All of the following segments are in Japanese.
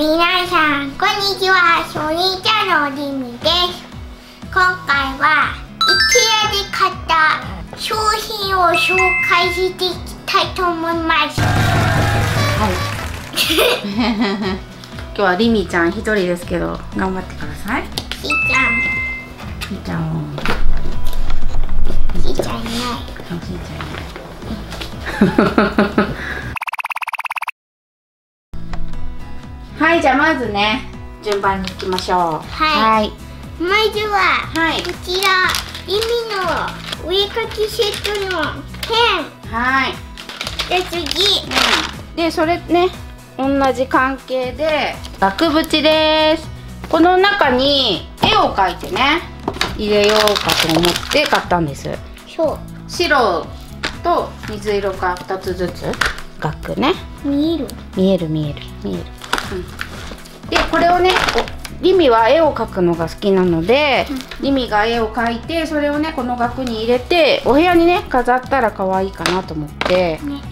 皆さんこんにちは。ソニーちゃんのりみです。今回は IKEA で買った商品を紹介していきたいと思います。はい。今日はリミちゃん一人ですけど頑張ってください。ひーちゃん。ひーちゃん。をひーちゃんいない。楽しんじゃうねはいじゃあまずね順番にいきましょう。はい。まずは、はい。こちらリミのお絵かきセットのペはい、ンで次。でそれね同じ関係で額縁です。この中に絵を描いてね入れようかと思って買ったんです。そう。白と水色が2つずつ。額ね。見える。見える見える見える、でこれをねおリミは絵を描くのが好きなので、リミが絵を描いてそれをねこの額に入れてお部屋にね飾ったら可愛いかなと思ってね。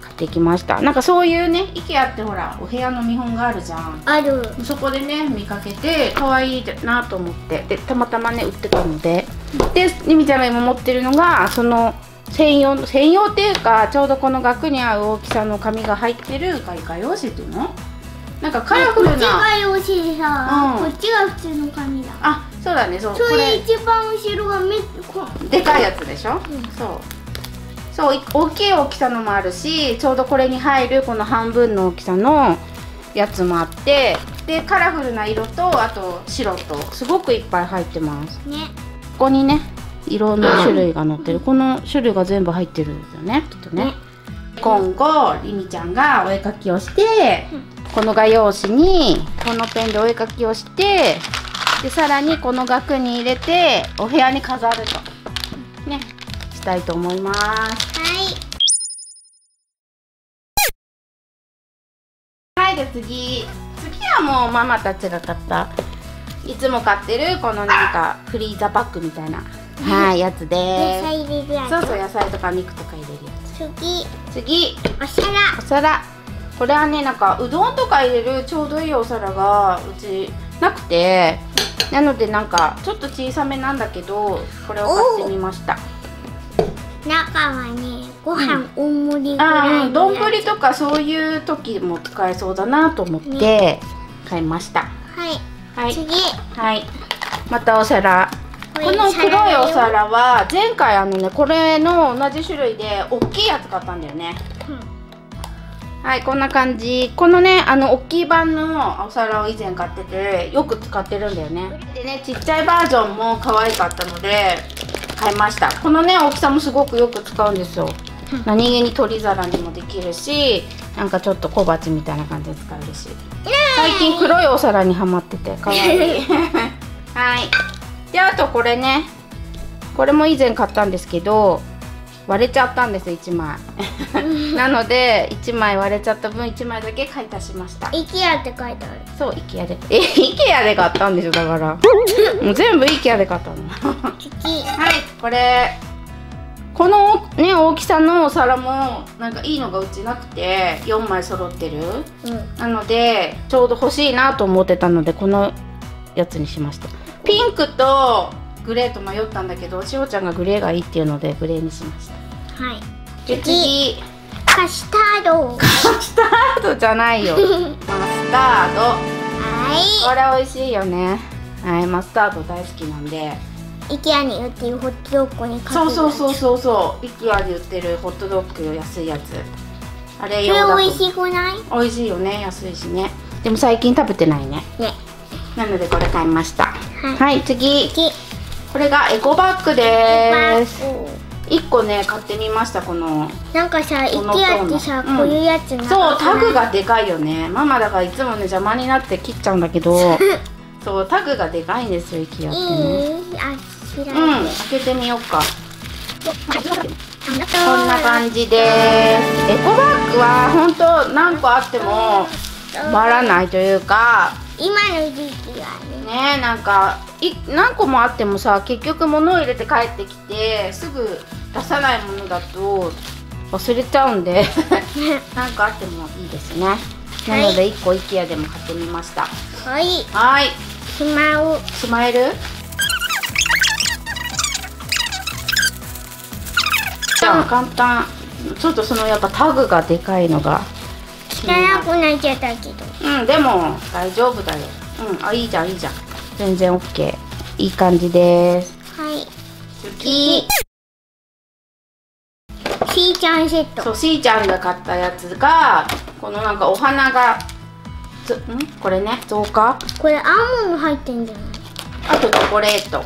買ってきました。なんかそういうね IKEA ってほらお部屋の見本があるじゃん。ある。そこでね見かけて可愛いなと思ってでたまたまね売ってたので。でリミちゃんが今持ってるのがその専用専用っていうかちょうどこの額に合う大きさの紙が入ってる外貨用紙っていうのなんかカラフルこっちな。が用紙でさ、うん。こっちが普通の紙だ。あそうだねそう。それ。一番後ろがめこでかいやつでしょ、んそう。そうい大きい大きさのもあるしちょうどこれに入るこの半分の大きさのやつもあってでカラフルな色とあと白とすごくいっぱい入ってます。ね。ここにね色の種類が載ってる。この種類が全部入ってるんですよねきっとね。ね。今後りみちゃんがお絵かきをして、この画用紙にこのペンでお絵かきをしてでさらにこの額に入れてお部屋に飾ると。ねしたいと思います。はい。はいで次。次はもうママたちが買った。いつも買ってるこのなんかフリーザバッグみたいな。はいやつ野で菜入れるやつ。すそうそう野菜とか肉とか入れるや次。つ次。お皿。お皿これはねなんかうどんとか入れるちょうどいいお皿がうちなくてなのでなんかちょっと小さめなんだけどこれを買ってみました。中はねご飯大盛りぐらいああ丼のやつとかそういう時も使えそうだなと思って買いました。はい。はい。次。はい。またお皿。この黒いお皿は前回あのねこれの同じ種類で大きいやつ買ったんだよねはいこんな感じ。このねあの大きい版のお皿を以前買っててよく使ってるんだよね。でねちっちゃいバージョンも可愛かったので買いました。このね大きさもすごくよく使うんですよ。何気に取り皿にもできるしなんかちょっと小鉢みたいな感じで使えるし。最近黒いお皿にはまってて可愛い。はい。であとこれね。これも以前買ったんですけど割れちゃったんです1枚。なので1枚割れちゃった分1枚だけ買い足しました。イケアって書いてある。そう IKEA で。え IKEA で買ったんでしょだから。もう全部 IKEA で買ったの。次はいこれ。このね大きさのお皿もなんかいいのがうちなくて4枚揃ってる。うん。なのでちょうど欲しいなと思ってたのでこのやつにしました。ピンクとグレーと迷ったんだけどしおちゃんがグレーがいいっていうのでグレーにしました。はい。で次。カスタード。カスタードじゃないよ。マスタード。はこれ美味しいよね。はいマスタード大好きなんで。いイケアに売ってるホットドッグにそうそうそうそうそう。IKEA で売ってるホットドッグ安いやつ。あれ用だ美味しくない？美味しいよね。安いしね。でも最近食べてないね。ね。なのでこれ買いました。はい。はい次。次これがエコバッグです。バッグ。1個ね買ってみましたこの。なんかさ、イこのケアってさ、うん。こういうやつなそうタグがでかいよね。ママだからいつもね邪魔になって切っちゃうんだけど。そうタグがでかいんですよ IKEA ってね。いいあ、うん開けてみようか。ここんな感じで。すエコバッグは本当何個あっても回らないというか今の時期はね。ねなんかい何個もあってもさ結局物を入れて帰ってきてすぐ出さないものだと忘れちゃうんでなんかあってもいいですね。なので1個 IKEA でも買ってみました。はい。はい。しまう。しまえる？じゃあ簡単。ちょっとそのやっぱタグがでかいのが汚くなっちゃったけどうん。でも大丈夫だようん。あいいじゃん。いいじゃん。全然 OK いい感じですはい次しーちゃん。セットそうしーちゃん。が買ったやつがこのなん。かお花がつん。これね造花これアーモンド入ってん。じゃないあとチョコレート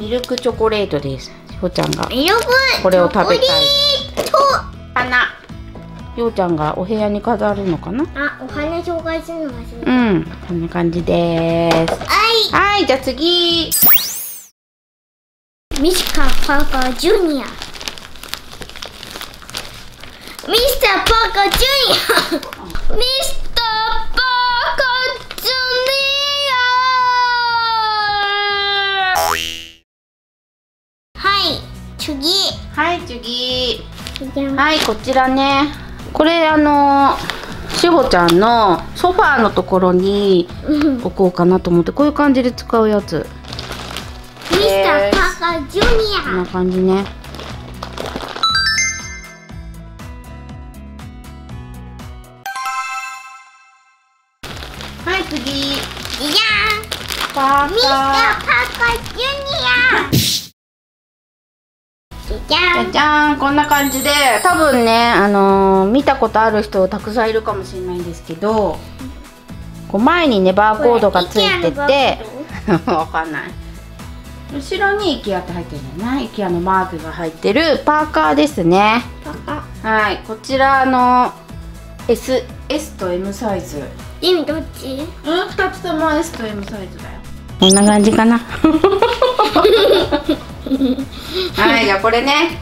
ミルクチョコレートですしほちゃん。がこれを食べたいチョコレート花ようちゃんがお部屋に飾るのかな？あお花紹介するの忘れうたんこんな感じです。はい。はいじゃあ次。ミスターパーカージュニア。ミスターパーカージュニア。ミスターパーカージュニア。はい次。はい次。はいこちらねこれあのしほちゃんのソファーのところに置こうかなと思ってこういう感じで使うやつ。スターパーカージュニこんなア感じね。はい次。じゃパ。ーんミスターカパーカージュニアじゃじゃん。こんな感じで。多分ねあのー見たことある人たくさんいるかもしれないんですけどこう前にねバーコードがついてて わかんない。後ろに IKEA って入ってるんだよね IKEA のマークが入ってるパーカーですね。パーカはい。こちらの S, S と M サイズ。ー意味どっち？うん？2つとも S と M サイズだよ。こんな感じかな はいじゃあこれね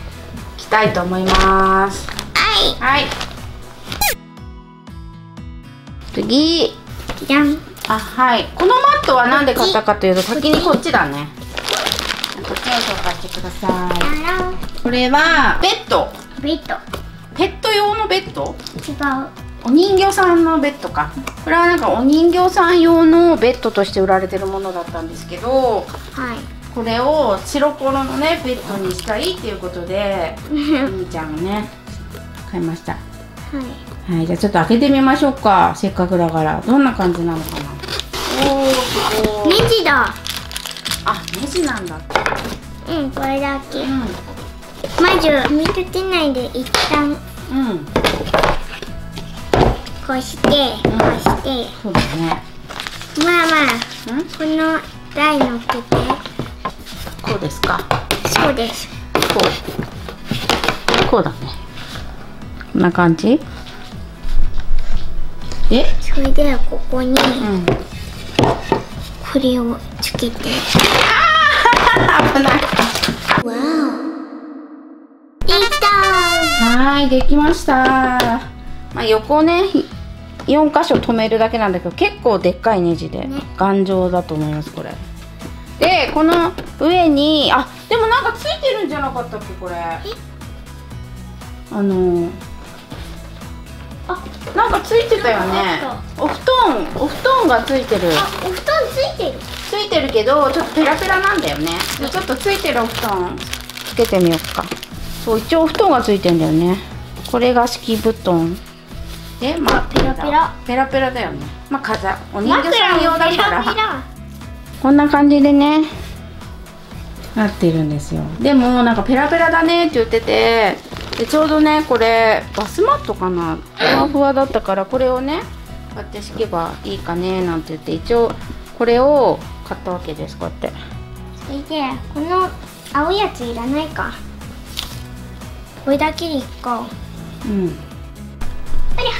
着たいと思います。はい。はい次。じゃん。あはい。このマットは何で買ったかというと先にこっちだね。こっちを紹介してください。これはベッド。ベッド。ペット用のベッド？違う。お人形さんのベッドか。これはなんかお人形さん用のベッドとして売られてるものだったんですけどはいこれを白黒のねベッドにしたいっていうことでみみちゃんがね買いました。はい。はいじゃあちょっと開けてみましょうか。せっかくだから。どんな感じなのかな。おおすごいネジだ。あネジなんだ。うんこれだけ。うん。まず見立てないで一旦。うん。こうしてこうして。そうだね。まあまうん。あこの台乗っけてこうですか。そうです。こう。こうだね。こんな感じ？え？それでここにうん。これをつけて。危ない。わお。できた。はいできました。まあ横ね4箇所止めるだけなんだけど結構でっかいネジでね。頑丈だと思いますこれでこの上にあでもなんかついてるんじゃなかったっけこれ。あのあなんかついてたよね。お布団お布団がついてる。あお布団ついてる。ついてるけどちょっとペラペラなんだよね。じゃあちょっとついてるお布団つけてみようか。そう一応お布団がついてんだよね。これが敷布団。でまあペラペラ。ペラペラだよね。まあ飾お人形さん用だから。ペラペラこんな感じでね。なってるんですよ。でもなんかペラペラだねって言っててでちょうどねこれバスマットかな？ふわふわだったからこれをねこうやって敷けばいいかねなんて言って一応これを買ったわけですこうやって。それでこの青いやついらないか。これだけでいっかうん。ありゃ。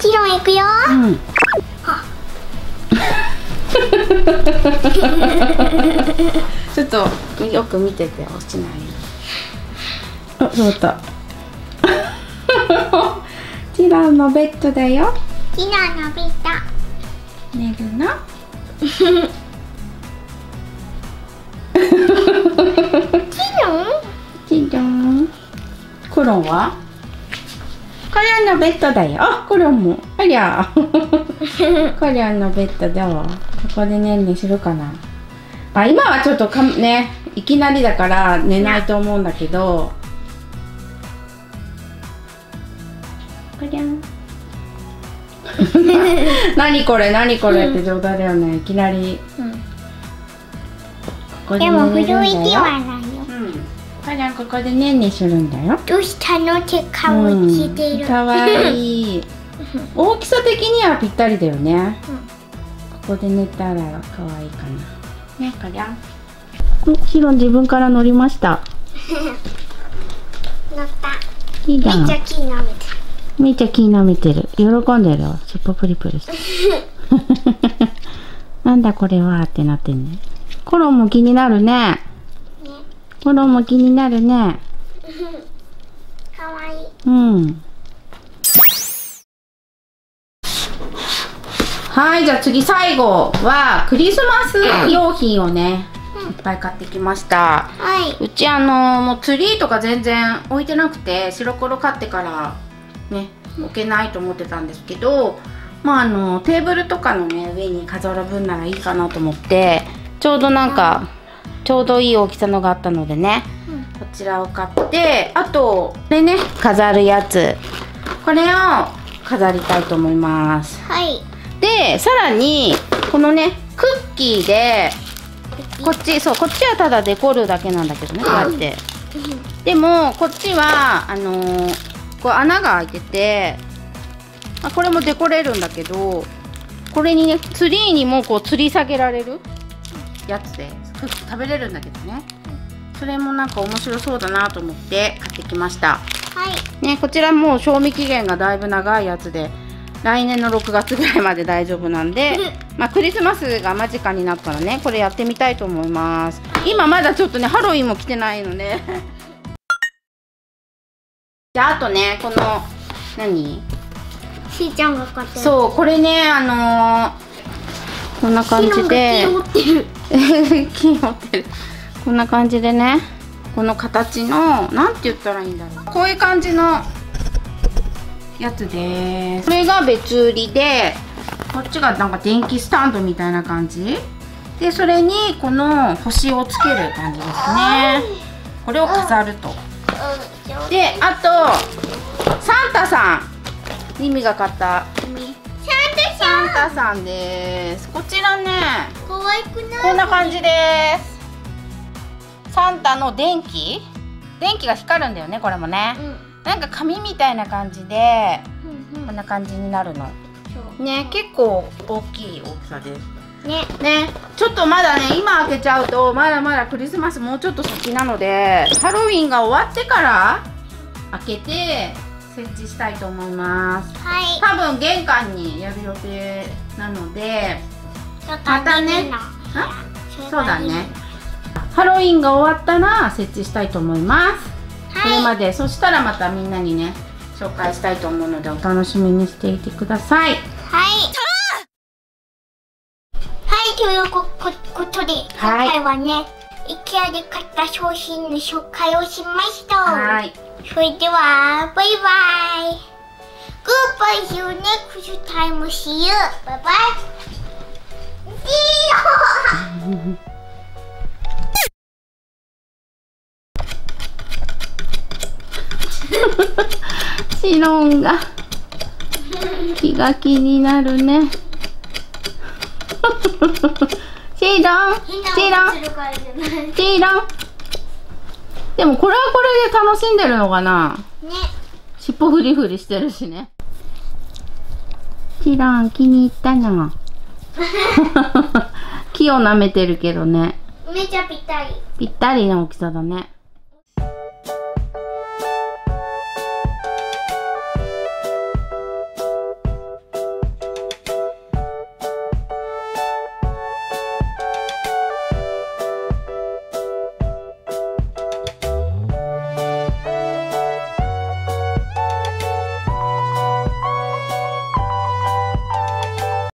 チロン行くよ。うん ちょっとよく見てて落ちない。あそうだった。ティラのベッドだよ。ティラのびた寝るな。チロンチロンコロンは？コこれのベッドだよ。あこれもありゃ。これのベッドだわ。ここでねんねするかな。あ今はちょっとかねいきなりだから寝ないと思うんだけど。こりゃん。何これ何これって状態だよね。いきなり、うん、ここでも古いではな。いかりゃんここでねんねするんだよ。どうしたの？って顔してる、うん、かわいい。大きさ的にはぴったりだよね、うん、ここで寝たらかわいいかな。ねかりゃ。自分から乗りました。乗った。いいじゃん。めっちゃ気舐めてる。めっちゃめてる。喜んでるわ。尻尾プリプリして。なんだこれはってなってんね。コロンも気になるね。ねコロンも気になるね。かわいい。うん。はい、じゃあ次最後はクリスマス用品をね、いっぱい買ってきました。はい。うちあのもうツリーとか全然置いてなくて、白黒買ってからね置けないと思ってたんですけどまああのテーブルとかのね上に飾る分ならいいかなと思ってちょうどなんかちょうどいい大きさのがあったのでね、うん、こちらを買ってあとこれね飾るやつ。これを飾りたいと思います。はい。でさらにこのねクッキーでこっちそうこっちはただデコるだけなんだけどねこうやって。でもこっちはあのーこれ穴が開いててあこれもデコれるんだけどこれにねツリーにもこう吊り下げられるやつで食べれるんだけどね。それもなんか面白そうだなと思って買ってきました。はい。ねこちらもう賞味期限がだいぶ長いやつで来年の6月ぐらいまで大丈夫なんでまあクリスマスが間近になったらねこれやってみたいと思います。今まだちょっとねハロウィンも来てないの でじゃああとねこの何？しーちゃんが買ってそうこれねあのー、こんな感じで 木持ってる。こんな感じでねこの形のなんて言ったらいいんだろう。こういう感じのやつです。これが別売りでこっちがなんか電気スタンドみたいな感じ。でそれにこの星をつける感じですね。これを飾ると。であとサンタさん。ミミが買った。サンタさんです。こちらね可愛くない？こんな感じです。サンタの電気？電気が光るんだよねこれもね、うん、なんか紙みたいな感じで、うんうん、こんな感じになるの。ね結構大きい大きさです。ね。ね。ちょっとまだね今開けちゃうとまだまだクリスマスもうちょっと先なのでハロウィンが終わってから開けて設置したいと思います。はい。多分玄関にやる予定なのでまたね。そうだね。ハロウィンが終わったら設置したいと思います、はい、これまで。そしたらまたみんなにね紹介したいと思うのでお楽しみにしていてください。はい。ということで、はい、今回はね、イケで買った商品の紹介をしました。それでは、バイバイ。Goodbye, you next time. See you. Bye bye. See が気が気になるね。シードン？シードン。シードン？でもこれはこれで楽しんでるのかな？ね。尻尾フリフリしてるしね。シードン気に入ったの 木を舐めてるけどね。めちゃぴったり。ぴったりな大きさだね